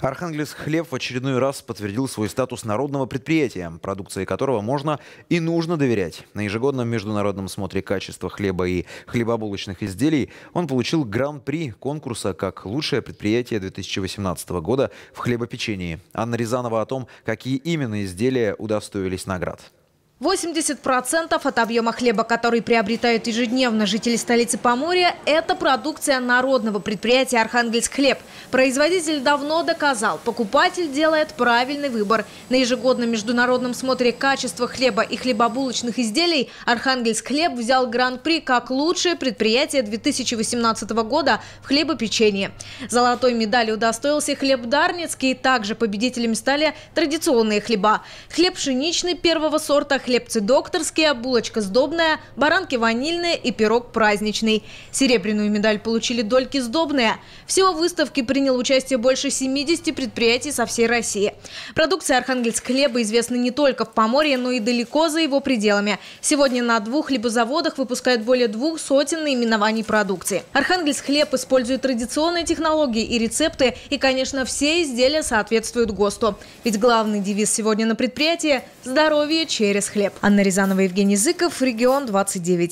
Архангельск хлеб в очередной раз подтвердил свой статус народного предприятия, продукции которого можно и нужно доверять. На ежегодном международном смотре качества хлеба и хлебобулочных изделий он получил гран-при конкурса как лучшее предприятие 2018 года в хлебопечении. Анна Рязанова о том, какие именно изделия удостоились наград. 80% от объема хлеба, который приобретают ежедневно жители столицы Поморья, это продукция народного предприятия «Архангельск хлеб». Производитель давно доказал, покупатель делает правильный выбор. На ежегодном международном смотре качества хлеба и хлебобулочных изделий «Архангельск хлеб» взял гран-при как лучшее предприятие 2018 года в хлебопечении. Золотой медали удостоился хлеб Дарницкий. Также победителями стали традиционные хлеба. Хлеб пшеничный первого сорта, хлебцы докторские, булочка сдобная, баранки ванильные и пирог праздничный. Серебряную медаль получили дольки сдобные. Всего в выставке принял участие больше 70 предприятий со всей России. Продукция Архангельск хлеба известна не только в Поморье, но и далеко за его пределами. Сегодня на двух хлебозаводах выпускают более двух сотен наименований продукции. Архангельск хлеб использует традиционные технологии и рецепты, и, конечно, все изделия соответствуют ГОСТу. Ведь главный девиз сегодня на предприятии – здоровье через хлеб. Анна Рязанова, Евгений Зыков, Регион 29.